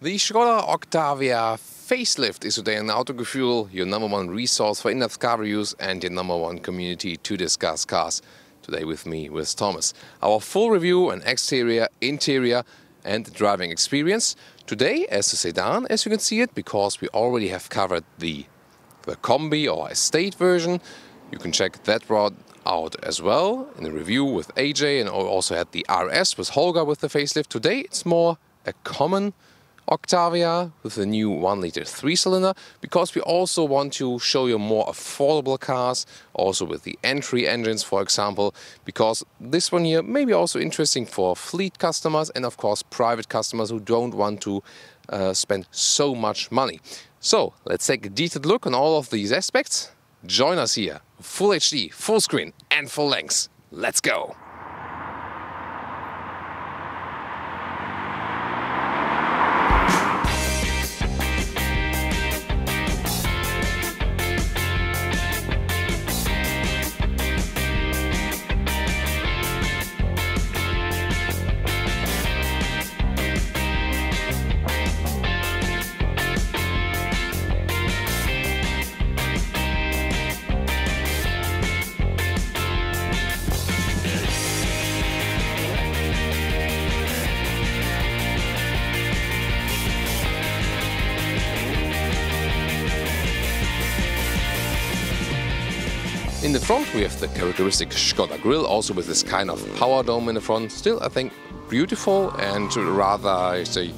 The Skoda Octavia facelift is today on Autogefühl, your number one resource for in-depth car reviews and your number one community to discuss cars. Today with me, with Thomas. Our full review on exterior, interior and driving experience. Today as a sedan, as you can see it, because we already have covered the, the Combi or Estate version. You can check that route out as well in the review with AJ and also had the RS with Holger with the facelift. Today it's more a common Octavia with the new 1 liter 3 cylinder because we also want to show you more affordable cars also with the entry engines for example because this one here may be also interesting for fleet customers and of course private customers who don't want to uh, spend so much money. So let's take a detailed look on all of these aspects. Join us here, full HD, full screen and full length. Let's go! Front we have the characteristic Skoda grille, also with this kind of power dome in the front. Still, I think, beautiful and rather, I say,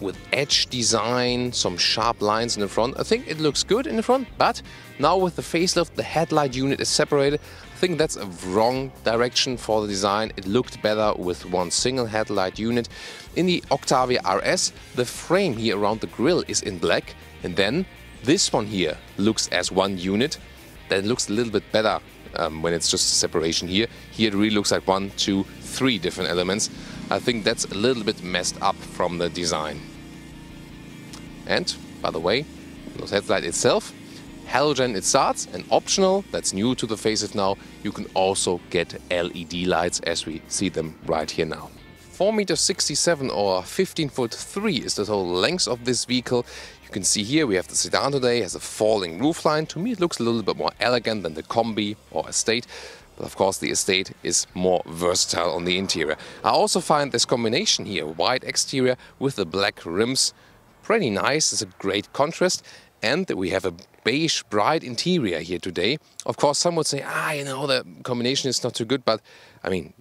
with edge design, some sharp lines in the front. I think it looks good in the front, but now with the facelift, the headlight unit is separated. I think that's a wrong direction for the design. It looked better with one single headlight unit. In the Octavia RS, the frame here around the grille is in black, and then this one here looks as one unit that looks a little bit better um, when it's just separation here. Here it really looks like one, two, three different elements. I think that's a little bit messed up from the design. And, by the way, the headlight itself, halogen it starts, and optional, that's new to the facelift now, you can also get LED lights as we see them right here now. 4 meter 67 or 15 foot 3 is the total length of this vehicle. You can see here we have the sedan today, has a falling roofline. To me it looks a little bit more elegant than the Combi or Estate. But of course the Estate is more versatile on the interior. I also find this combination here, white exterior with the black rims, pretty nice. It's a great contrast. And we have a beige bright interior here today. Of course some would say, ah, you know, the combination is not too good. But I mean,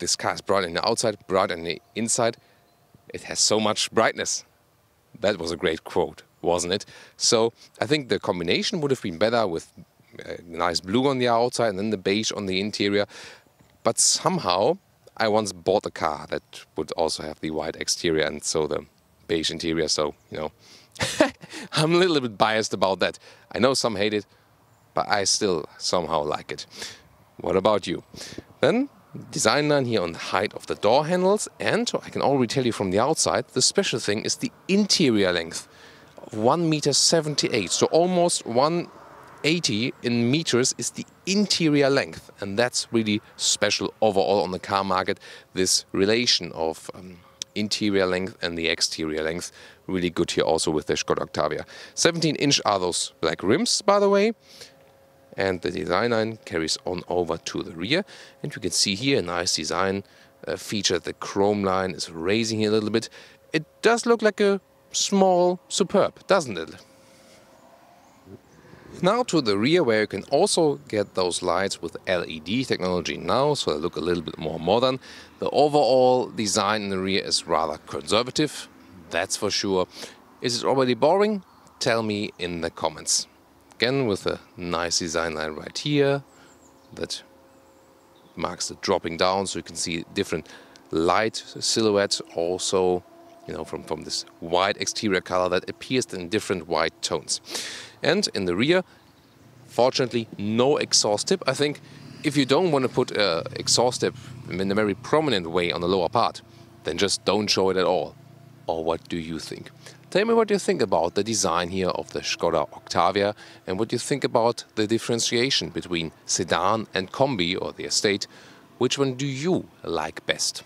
this car is bright on the outside, bright on the inside. It has so much brightness. That was a great quote, wasn't it? So I think the combination would have been better with uh, a nice blue on the outside and then the beige on the interior. But somehow I once bought a car that would also have the white exterior and so the beige interior. So, you know, I'm a little bit biased about that. I know some hate it, but I still somehow like it. What about you? Then design line here on the height of the door handles and I can already tell you from the outside the special thing is the interior length of 1 meter 78 so almost 180 in meters is the interior length and that's really special overall on the car market. This relation of um, interior length and the exterior length really good here also with the Skoda Octavia. 17 inch are those black rims by the way and the design line carries on over to the rear. And you can see here a nice design uh, feature the chrome line is raising here a little bit. It does look like a small Superb doesn't it? Now to the rear where you can also get those lights with LED technology now so they look a little bit more modern. The overall design in the rear is rather conservative that's for sure. Is it already boring? Tell me in the comments again with a nice design line right here that marks the dropping down so you can see different light silhouettes also you know from from this white exterior color that appears in different white tones. And in the rear fortunately no exhaust tip. I think if you don't want to put a exhaust tip in a very prominent way on the lower part then just don't show it at all. Or what do you think Tell me what you think about the design here of the Skoda Octavia and what you think about the differentiation between sedan and combi or the estate. Which one do you like best?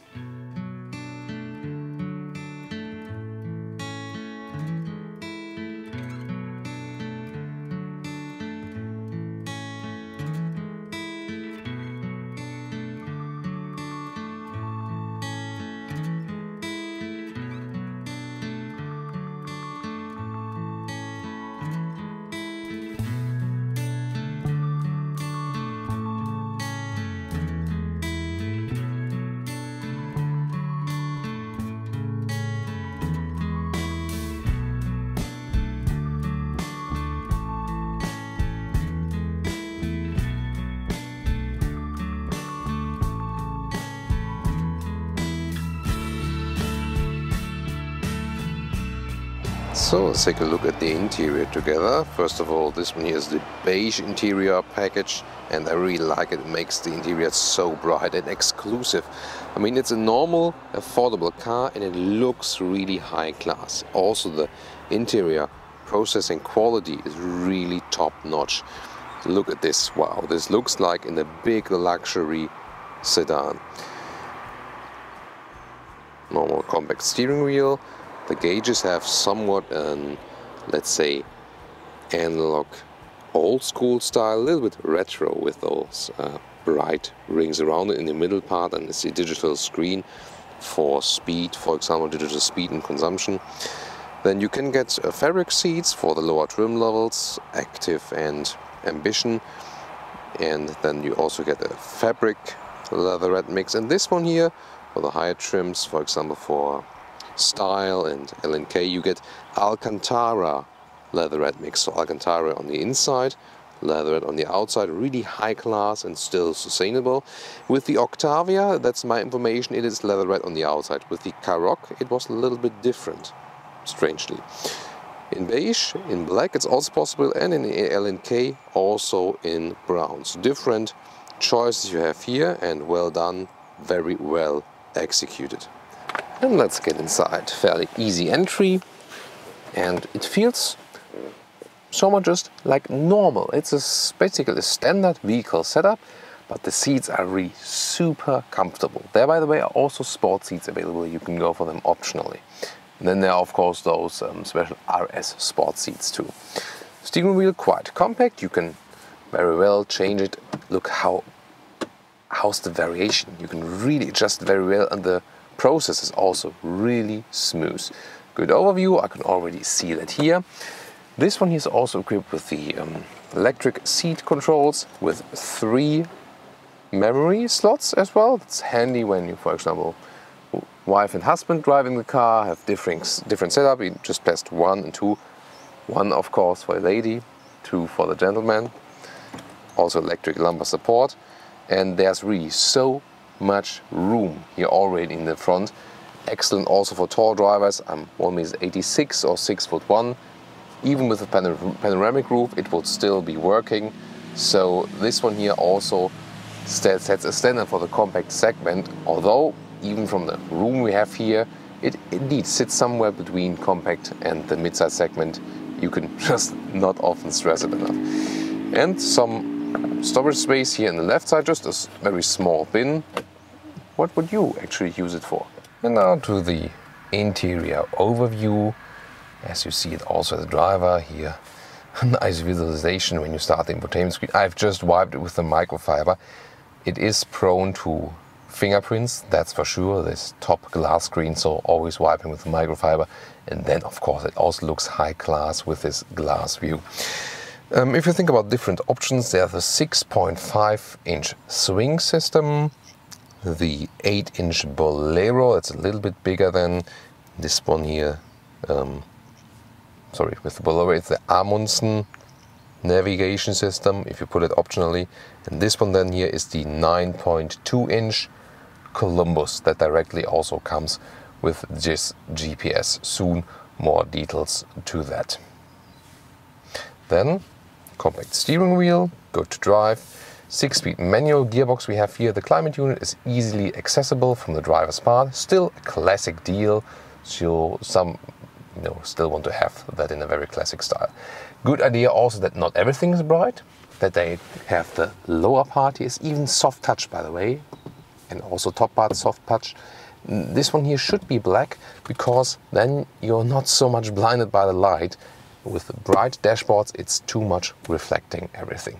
Let's take a look at the interior together. First of all, this one here is the beige interior package and I really like it. It makes the interior so bright and exclusive. I mean, it's a normal, affordable car and it looks really high class. Also, the interior processing quality is really top notch. Look at this, wow, this looks like in a big luxury sedan. Normal compact steering wheel, the gauges have somewhat an, let's say, analog old school style, a little bit retro with those uh, bright rings around it in the middle part and it's a digital screen for speed, for example, digital speed and consumption. Then you can get uh, fabric seats for the lower trim levels, active and ambition. And then you also get a fabric leatherette mix. And this one here for the higher trims, for example, for Style and L&K, you get Alcantara leatherette mix. So Alcantara on the inside, leatherette on the outside, really high class and still sustainable. With the Octavia, that's my information, it is leatherette on the outside. With the Karoq, it was a little bit different, strangely. In beige, in black, it's also possible, and in L&K, also in brown. So different choices you have here, and well done, very well executed. And let's get inside. Fairly easy entry and it feels somewhat just like normal. It's a, basically a standard vehicle setup but the seats are really super comfortable. There by the way are also sport seats available, you can go for them optionally. And then there are of course those um, special RS sport seats too. Steering wheel quite compact, you can very well change it. Look how how's the variation. You can really adjust very well and the process is also really smooth. Good overview, I can already see that here. This one is also equipped with the um, electric seat controls with three memory slots as well. It's handy when you, for example, wife and husband driving the car, have different, different setup. You just press one and two. One, of course, for a lady, two for the gentleman. Also electric lumbar support. And there's really so much room here already in the front. Excellent also for tall drivers. I'm 1 meter 86 or 6 foot 1. Even with a panoramic roof, it would still be working. So this one here also sets a standard for the compact segment, although even from the room we have here, it indeed sits somewhere between compact and the midsize segment. You can just not often stress it enough. And some storage space here on the left side, just a very small bin what would you actually use it for? And now to the interior overview. As you see it also a driver here. nice visualization when you start the infotainment screen. I've just wiped it with the microfiber. It is prone to fingerprints, that's for sure. This top glass screen, so always wiping with the microfiber. And then, of course, it also looks high class with this glass view. Um, if you think about different options, there's a 6.5 inch swing system, the 8 inch Bolero. It's a little bit bigger than this one here. Um, sorry, with the Bolero, it's the Amundsen navigation system if you put it optionally. And this one then here is the 9.2 inch Columbus that directly also comes with this GPS. Soon more details to that. Then compact steering wheel, go to drive Six-speed manual gearbox we have here. The climate unit is easily accessible from the driver's part. Still a classic deal. So some you know, still want to have that in a very classic style. Good idea also that not everything is bright. That they have the lower part is even soft touch by the way. And also top part soft touch. This one here should be black because then you're not so much blinded by the light. With bright dashboards it's too much reflecting everything.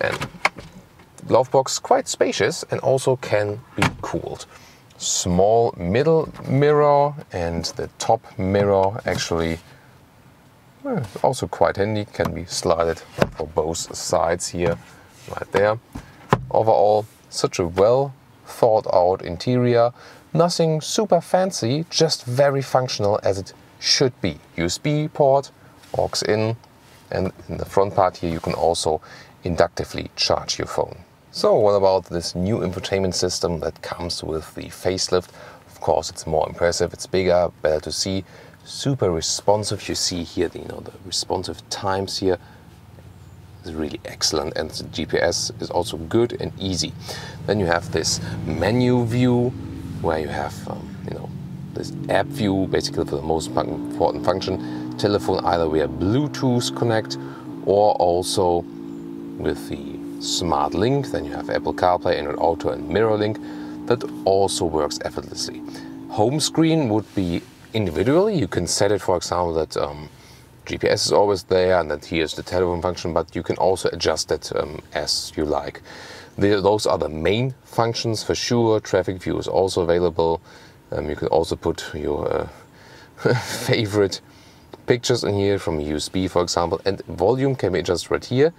And glove box quite spacious and also can be cooled. Small middle mirror and the top mirror actually well, also quite handy, can be slided for both sides here, right there. Overall, such a well thought out interior, nothing super fancy, just very functional as it should be. USB port, aux in, and in the front part here you can also inductively charge your phone. So what about this new infotainment system that comes with the facelift? Of course, it's more impressive, it's bigger, better to see. super responsive. You see here, the, you know, the responsive times here is really excellent, and the GPS is also good and easy. Then you have this menu view where you have, um, you know, this app view, basically for the most important function. Telephone either via Bluetooth connect or also with the Smart Link. Then you have Apple CarPlay, Android Auto, and MirrorLink. That also works effortlessly. Home screen would be individually. You can set it, for example, that um, GPS is always there and that here's the telephone function, but you can also adjust it um, as you like. The, those are the main functions for sure. Traffic view is also available. Um, you can also put your uh, favorite pictures in here from USB, for example, and volume can be adjusted right here.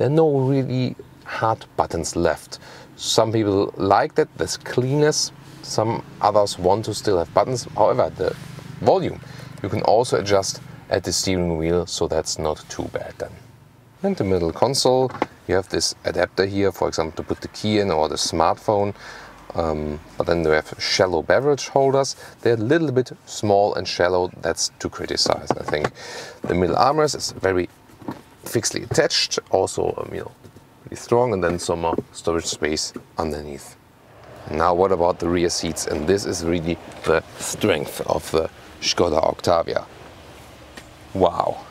There are no really hard buttons left. Some people like that, this cleanness. Some others want to still have buttons. However, the volume you can also adjust at the steering wheel, so that's not too bad then. In the middle console, you have this adapter here, for example, to put the key in or the smartphone. Um, but then you have shallow beverage holders. They're a little bit small and shallow. That's to criticize, I think. The middle armrest is very fixedly attached, also um, you know, pretty strong, and then some more storage space underneath. Now, what about the rear seats? And this is really the strength of the Skoda Octavia. Wow!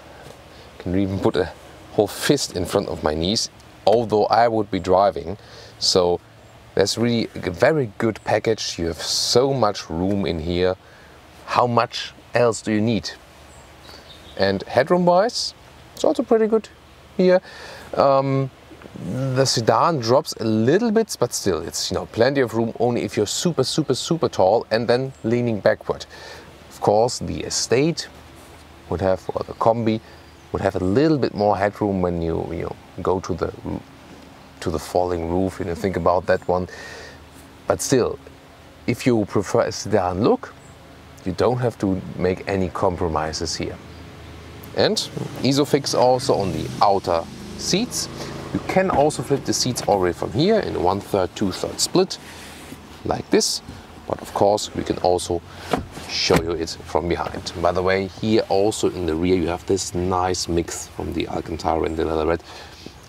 Can even put a whole fist in front of my knees, although I would be driving. So that's really a very good package. You have so much room in here. How much else do you need? And headroom wise, it's also pretty good here. Um, the sedan drops a little bit, but still, it's you know plenty of room. Only if you're super, super, super tall and then leaning backward. Of course, the estate would have, or the combi would have a little bit more headroom when you you know, go to the to the falling roof. You know, think about that one. But still, if you prefer a sedan look, you don't have to make any compromises here. And Isofix also on the outer seats. You can also flip the seats already from here in a one third, two third split, like this. But of course, we can also show you it from behind. By the way, here also in the rear, you have this nice mix from the Alcantara and the leatherette.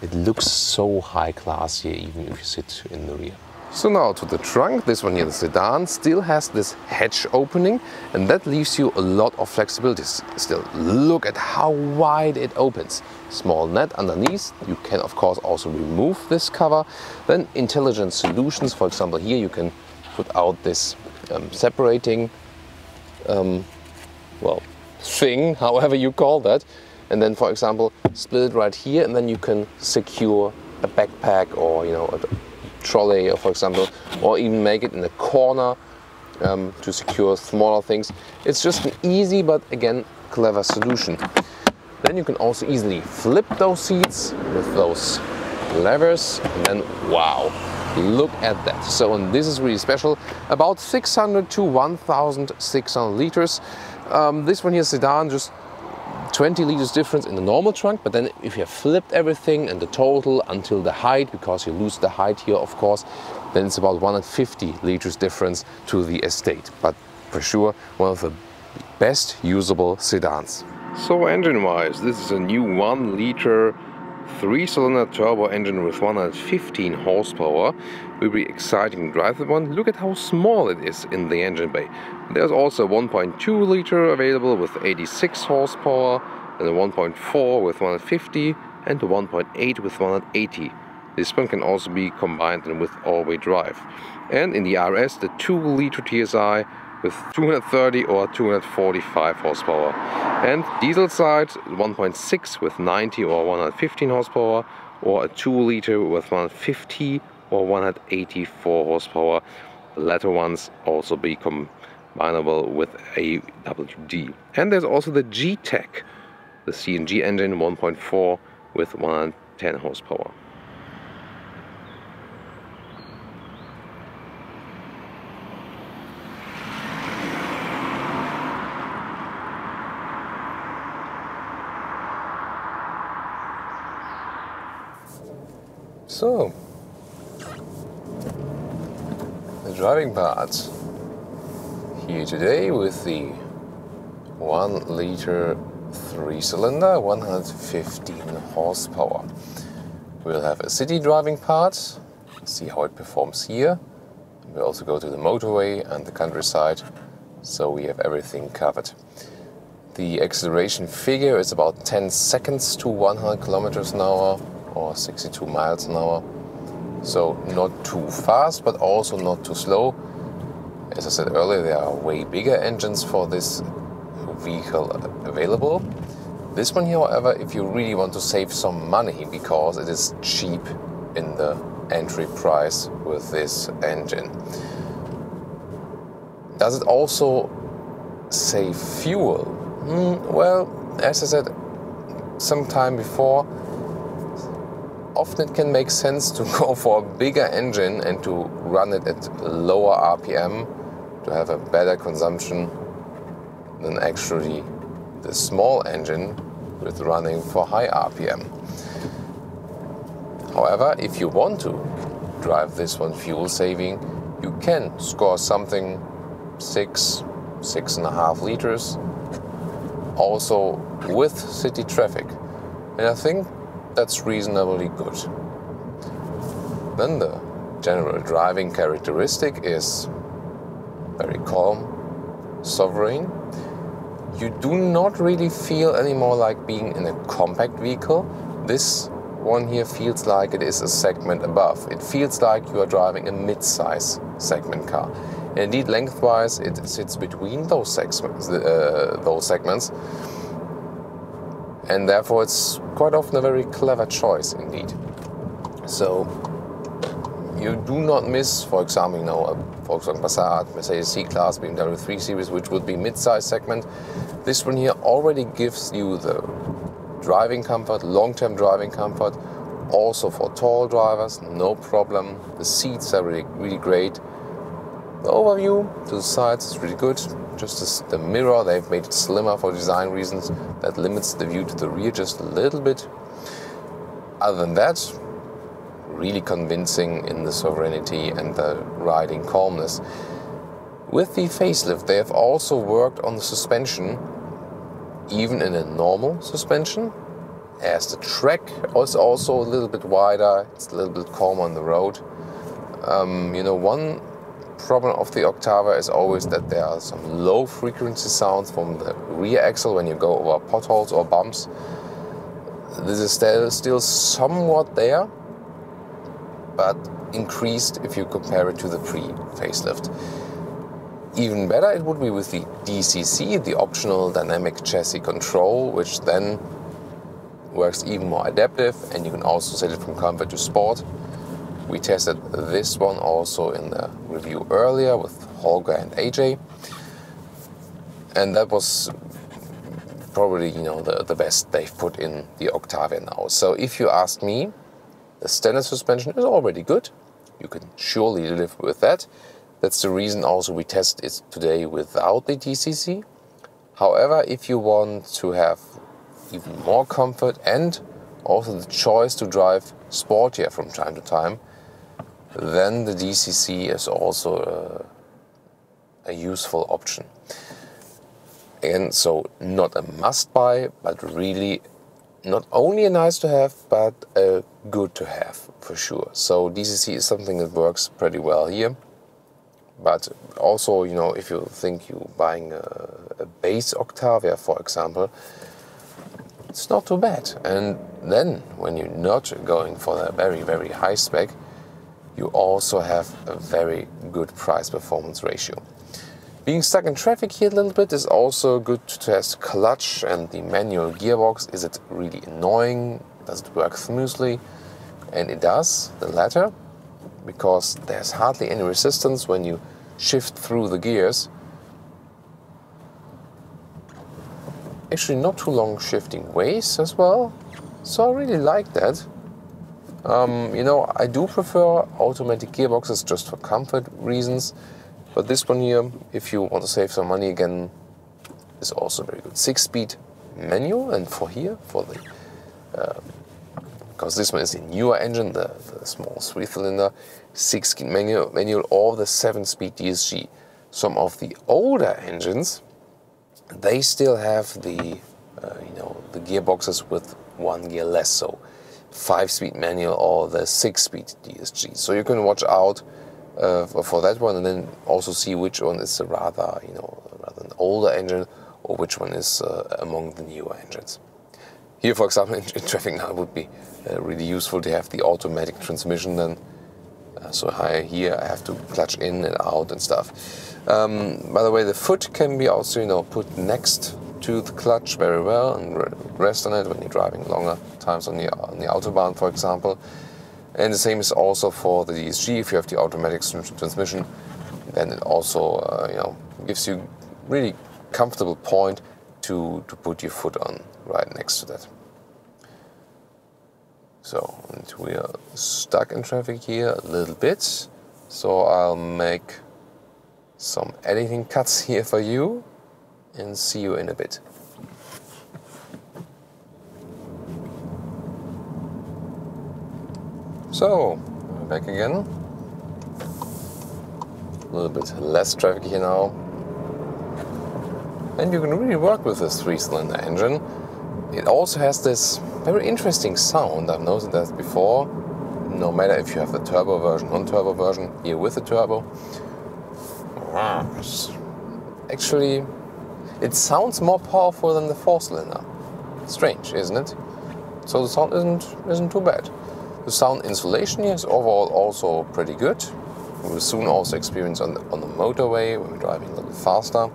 It looks so high class here, even if you sit in the rear. So now to the trunk, this one here, the sedan, still has this hatch opening and that leaves you a lot of flexibility still. Look at how wide it opens. Small net underneath, you can of course also remove this cover. Then intelligent solutions, for example here you can put out this um, separating, um, well, thing, however you call that. And then for example, split it right here and then you can secure a backpack or you know a trolley, or for example, or even make it in a corner um, to secure smaller things. It's just an easy but again clever solution. Then you can also easily flip those seats with those levers and then wow, look at that. So and this is really special, about 600 to 1600 liters. Um, this one here sedan just 20 liters difference in the normal trunk, but then if you have flipped everything and the total until the height, because you lose the height here, of course, then it's about 150 liters difference to the estate. But for sure, one of the best usable sedans. So engine-wise, this is a new 1 liter three-cylinder turbo engine with 115 horsepower. Will be exciting to drive the one. Look at how small it is in the engine bay. There's also 1.2 liter available with 86 horsepower, and a 1.4 with 150, and a 1.8 with 180. This one can also be combined with all-wheel drive. And in the RS, the 2 liter TSI with 230 or 245 horsepower. And diesel side 1.6 with 90 or 115 horsepower or a 2 liter with 150 or 184 horsepower. The latter ones also be combinable with a WD. And there's also the G-TEC, the CNG engine 1.4 with 110 horsepower. So, the driving part here today with the 1 liter 3 cylinder, 115 horsepower. We'll have a city driving part, see how it performs here. We'll also go to the motorway and the countryside, so we have everything covered. The acceleration figure is about 10 seconds to 100 kilometers an hour or 62 miles an hour. So not too fast, but also not too slow. As I said earlier, there are way bigger engines for this vehicle available. This one here, however, if you really want to save some money because it is cheap in the entry price with this engine. Does it also save fuel? Mm, well, as I said some time before, often it can make sense to go for a bigger engine and to run it at lower RPM to have a better consumption than actually the small engine with running for high RPM. However, if you want to drive this one fuel saving, you can score something six, six and a half liters also with city traffic. And I think that's reasonably good. Then the general driving characteristic is very calm, sovereign. You do not really feel anymore like being in a compact vehicle. This one here feels like it is a segment above. It feels like you are driving a mid-size segment car. Indeed, lengthwise, it sits between those segments, uh, those segments, and therefore it's quite often a very clever choice indeed. So you do not miss, for example, you know, a Volkswagen Passat, Mercedes C-Class, BMW 3 Series, which would be mid-size segment. This one here already gives you the driving comfort, long-term driving comfort, also for tall drivers, no problem. The seats are really, really great. The overview to the sides is really good. Just as the mirror, they've made it slimmer for design reasons. That limits the view to the rear just a little bit. Other than that, really convincing in the sovereignty and the riding calmness. With the facelift, they have also worked on the suspension, even in a normal suspension, as the track is also a little bit wider, it's a little bit calmer on the road. Um, you know, one problem of the Octavia is always that there are some low frequency sounds from the rear axle when you go over potholes or bumps. This is still, still somewhat there, but increased if you compare it to the pre-facelift. Even better it would be with the DCC, the optional dynamic chassis control, which then works even more adaptive and you can also set it from comfort to sport. We tested this one also in the review earlier with Holger and AJ. And that was probably you know the, the best they've put in the Octavia now. So if you ask me, the standard suspension is already good. You can surely live with that. That's the reason also we test it today without the DCC. However, if you want to have even more comfort and also the choice to drive sportier from time to time, then the DCC is also a, a useful option. Again, so not a must buy, but really not only a nice to have, but a good to have for sure. So DCC is something that works pretty well here. But also, you know, if you think you're buying a, a base Octavia, for example, it's not too bad. And then when you're not going for a very, very high spec, you also have a very good price performance ratio. Being stuck in traffic here a little bit is also good to test clutch and the manual gearbox. Is it really annoying? Does it work smoothly? And it does, the latter, because there's hardly any resistance when you shift through the gears. Actually, not too long shifting ways as well. So I really like that. Um, you know, I do prefer automatic gearboxes just for comfort reasons, but this one here, if you want to save some money again, is also very good. Six-speed manual, and for here, for the because um, this one is the newer engine, the, the small three-cylinder, six-speed manual, manual, or the seven-speed DSG. Some of the older engines they still have the uh, you know the gearboxes with one gear less, so five-speed manual or the six-speed DSG. So you can watch out uh, for that one, and then also see which one is a rather you know rather an older engine or which one is uh, among the newer engines. Here, for example, in, in traffic now, it would be uh, really useful to have the automatic transmission then. Uh, so here I have to clutch in and out and stuff. Um, by the way, the foot can be also you know put next to the clutch very well and rest on it when you're driving longer times on the on the autobahn, for example. And the same is also for the DSG. If you have the automatic transmission, then it also uh, you know gives you really comfortable point to to put your foot on right next to that. So and we are stuck in traffic here a little bit. So I'll make some editing cuts here for you and see you in a bit. So, back again. A little bit less traffic here now. And you can really work with this three-cylinder engine. It also has this very interesting sound. I've noticed that before. No matter if you have the turbo version, non-turbo version, here with the turbo. Actually, it sounds more powerful than the four-cylinder. Strange, isn't it? So the sound isn't isn't too bad. The sound insulation here is overall also pretty good. We will soon also experience on the, on the motorway when we're driving a little faster.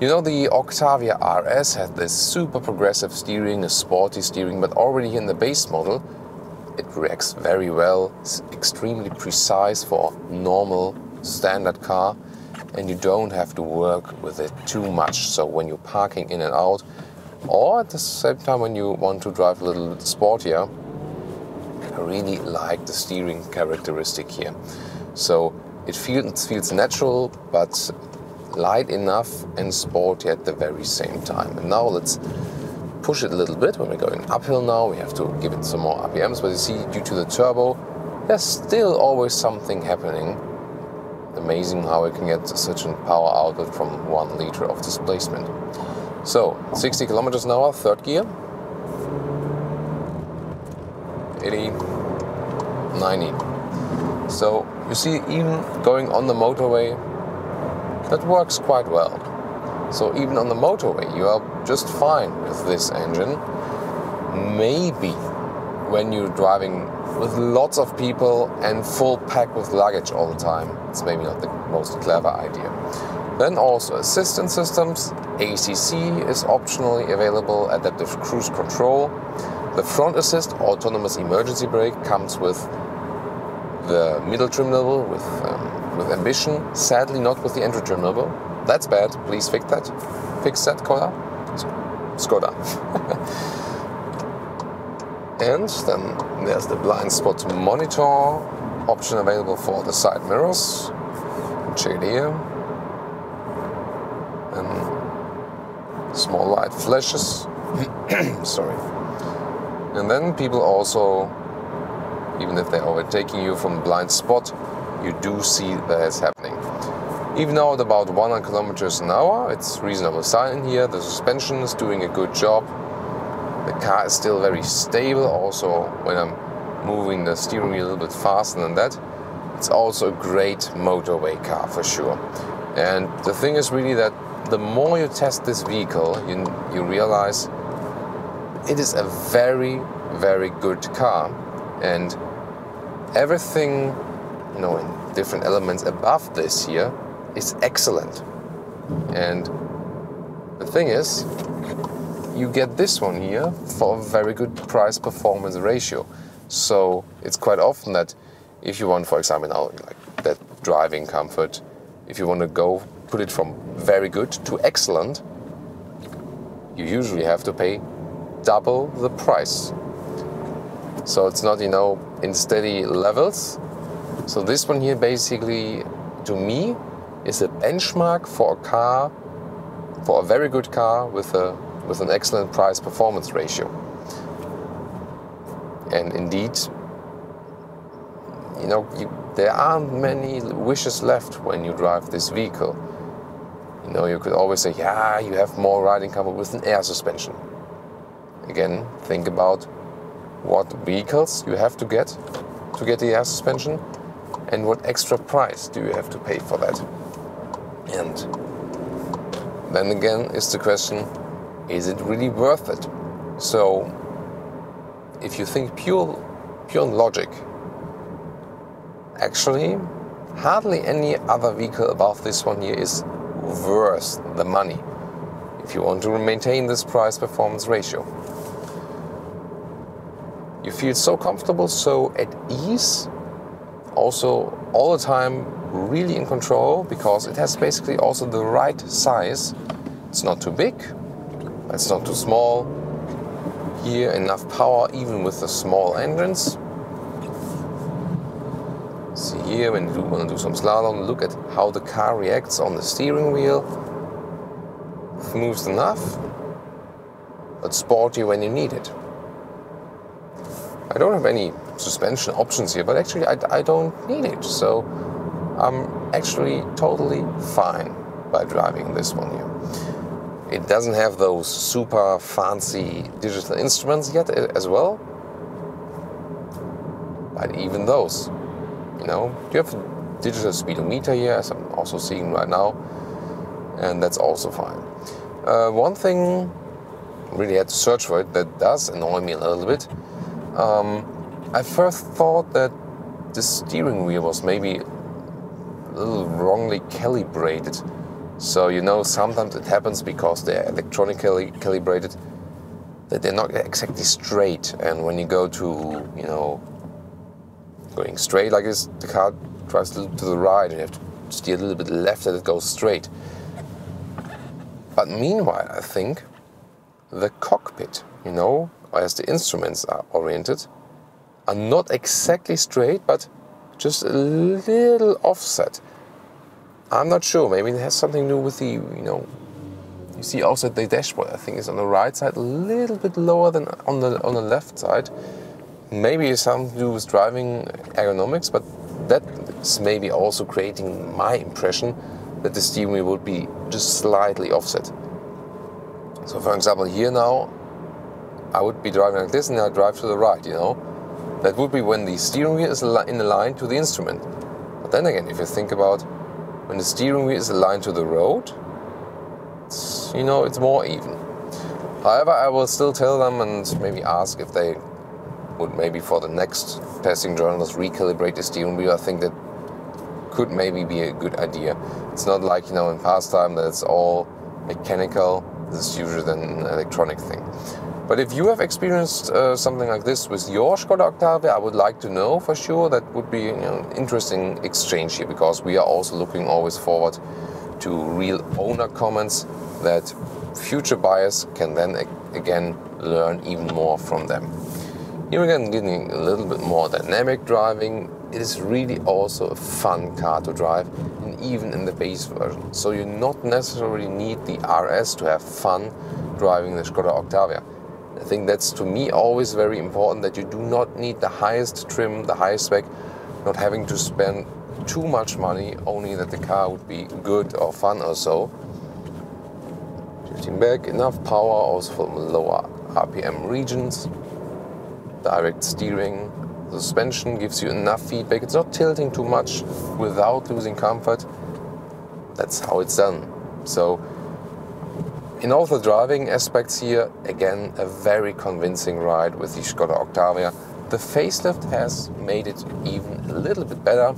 You know, the Octavia RS had this super progressive steering, a sporty steering, but already in the base model, it reacts very well. It's extremely precise for a normal standard car and you don't have to work with it too much. So when you're parking in and out, or at the same time when you want to drive a little sportier, I really like the steering characteristic here. So it feels, feels natural, but light enough and sporty at the very same time. And now let's push it a little bit. When we're going uphill now, we have to give it some more RPMs, but you see, due to the turbo, there's still always something happening amazing how I can get such a power output from one liter of displacement. So 60 kilometers an hour, third gear. 80, 90. So you see, even going on the motorway, that works quite well. So even on the motorway, you are just fine with this engine. Maybe when you're driving with lots of people and full pack with luggage all the time. It's maybe not the most clever idea. Then also assistance systems. ACC is optionally available, adaptive cruise control. The front assist autonomous emergency brake comes with the middle trim level with, um, with ambition, sadly not with the entry trim level. That's bad, please fix that. Fix that, Koda. Skoda. and then there's the blind spot monitor option available for the side mirrors. Here. And small light flashes. Sorry. And then people also, even if they're overtaking you from blind spot, you do see that it's happening. Even now at about 100 kilometers an hour, it's reasonable silent here. The suspension is doing a good job car is still very stable. Also, when I'm moving the steering wheel a little bit faster than that, it's also a great motorway car for sure. And the thing is really that the more you test this vehicle, you, you realize it is a very, very good car. And everything, you know, in different elements above this here is excellent. And the thing is, you get this one here for a very good price performance ratio. So it's quite often that if you want, for example, now like that driving comfort, if you want to go put it from very good to excellent, you usually have to pay double the price. So it's not, you know, in steady levels. So this one here basically, to me, is a benchmark for a car, for a very good car with a with an excellent price performance ratio. And indeed, you know, you, there aren't many wishes left when you drive this vehicle. You know, you could always say, yeah, you have more riding comfort with an air suspension. Again, think about what vehicles you have to get to get the air suspension and what extra price do you have to pay for that. And then again is the question, is it really worth it? So if you think pure pure logic, actually hardly any other vehicle above this one here is worth the money if you want to maintain this price performance ratio. You feel so comfortable, so at ease, also all the time really in control because it has basically also the right size. It's not too big, it's not too small. Here enough power even with the small engines. See here when you want to do some slalom, look at how the car reacts on the steering wheel. Smooth enough, but sporty when you need it. I don't have any suspension options here, but actually I, I don't need it. So I'm actually totally fine by driving this one here. It doesn't have those super fancy digital instruments yet as well. But even those, you know, you have a digital speedometer here, as I'm also seeing right now, and that's also fine. Uh, one thing, really had to search for it, that does annoy me a little bit um, I first thought that the steering wheel was maybe a little wrongly calibrated. So, you know, sometimes it happens because they're electronically calibrated that they're not exactly straight. And when you go to, you know, going straight like this, the car drives a little to the right and you have to steer a little bit left and it goes straight. But meanwhile, I think the cockpit, you know, as the instruments are oriented, are not exactly straight, but just a little offset. I'm not sure. Maybe it has something to do with the, you know, you see also the dashboard. I think is on the right side, a little bit lower than on the on the left side. Maybe it's something to do with driving ergonomics, but that's maybe also creating my impression that the steering wheel would be just slightly offset. So, for example, here now I would be driving like this and I drive to the right, you know. That would be when the steering wheel is in line to the instrument. But then again, if you think about when the steering wheel is aligned to the road, you know, it's more even. However, I will still tell them and maybe ask if they would maybe for the next testing journals recalibrate the steering wheel. I think that could maybe be a good idea. It's not like, you know, in past time that it's all mechanical. This is usually an electronic thing. But if you have experienced uh, something like this with your Skoda Octavia, I would like to know for sure. That would be you know, an interesting exchange here because we are also looking always forward to real owner comments that future buyers can then again learn even more from them. Here again, getting a little bit more dynamic driving. It is really also a fun car to drive, and even in the base version. So you not necessarily need the RS to have fun driving the Skoda Octavia. I think that's to me always very important that you do not need the highest trim, the highest spec, not having to spend too much money, only that the car would be good or fun or so. Shifting back, enough power also for lower RPM regions. Direct steering, suspension gives you enough feedback. It's not tilting too much without losing comfort. That's how it's done. So in all the driving aspects here, again, a very convincing ride with the Skoda Octavia. The facelift has made it even a little bit better.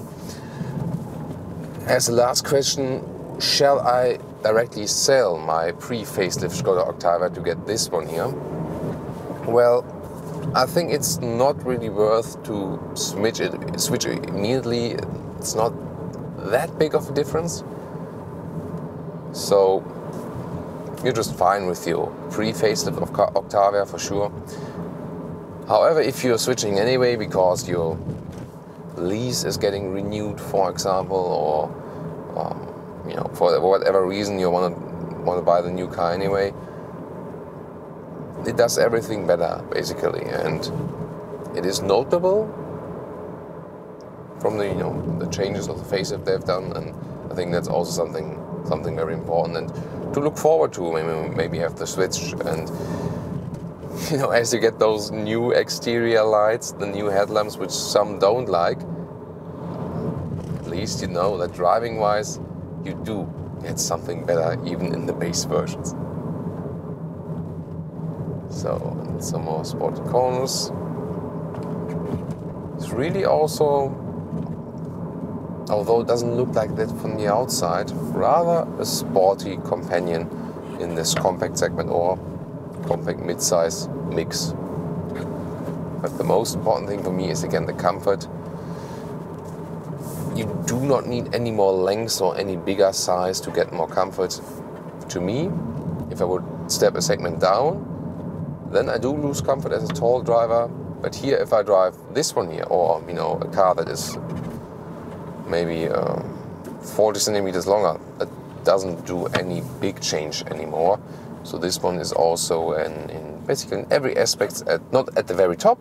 As the last question, shall I directly sell my pre-facelift Skoda Octavia to get this one here? Well, I think it's not really worth to switch it, switch it immediately. It's not that big of a difference. So you're just fine with your pre-facelift of Octavia for sure. However, if you're switching anyway because your lease is getting renewed, for example, or um, you know for whatever reason you want to want to buy the new car anyway, it does everything better basically, and it is notable from the you know the changes of the facelift they've done, and I think that's also something something very important. And to look forward to. Maybe, maybe have the switch and you know, as you get those new exterior lights, the new headlamps, which some don't like, at least you know that driving wise, you do get something better even in the base versions. So, some more sport corners. It's really also, although it doesn't look like that from the outside, rather a sporty companion in this compact segment or compact mid-size mix. But the most important thing for me is again the comfort. You do not need any more length or any bigger size to get more comfort. To me, if I would step a segment down, then I do lose comfort as a tall driver. But here, if I drive this one here, or you know, a car that is maybe uh, 40 centimeters longer, that doesn't do any big change anymore. So this one is also in, in basically in every aspect, at, not at the very top,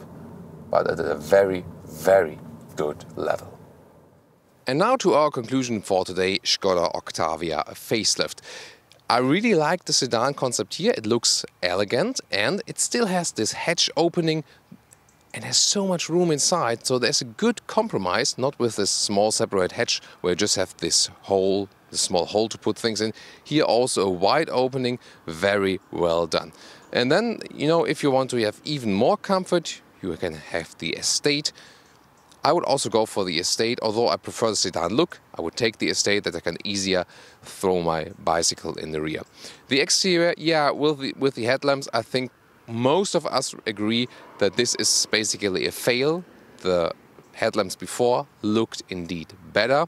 but at a very, very good level. And now to our conclusion for today, Skoda Octavia facelift. I really like the sedan concept here. It looks elegant and it still has this hatch opening and has so much room inside. So there's a good compromise, not with this small separate hatch where you just have this hole the small hole to put things in. Here also a wide opening, very well done. And then, you know, if you want to have even more comfort, you can have the Estate. I would also go for the Estate, although I prefer the sedan look. I would take the Estate that I can easier throw my bicycle in the rear. The exterior, yeah, with the, with the headlamps, I think most of us agree that this is basically a fail. The headlamps before looked indeed better.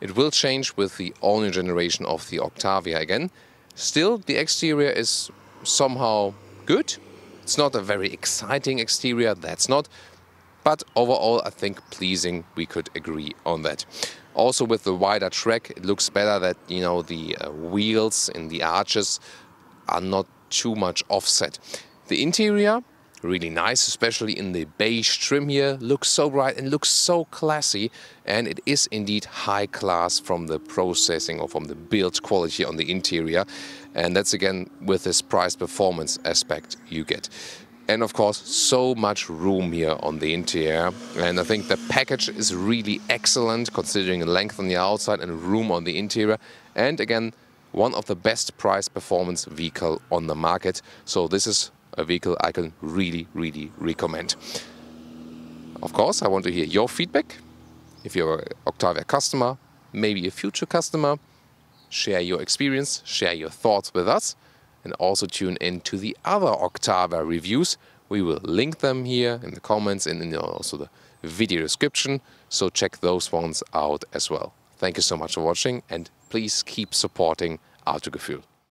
It will change with the all-new generation of the Octavia again. Still, the exterior is somehow good. It's not a very exciting exterior, that's not. But overall, I think pleasing, we could agree on that. Also with the wider track, it looks better that, you know, the uh, wheels in the arches are not too much offset. The interior, really nice, especially in the beige trim here. Looks so bright and looks so classy. And it is indeed high class from the processing or from the build quality on the interior. And that's again with this price performance aspect you get. And of course, so much room here on the interior. And I think the package is really excellent considering the length on the outside and room on the interior. And again, one of the best price performance vehicle on the market. So this is a vehicle I can really, really recommend. Of course, I want to hear your feedback. If you're an Octavia customer, maybe a future customer, share your experience, share your thoughts with us, and also tune in to the other Octavia reviews. We will link them here in the comments and in also the video description, so check those ones out as well. Thank you so much for watching and please keep supporting Autogefühl.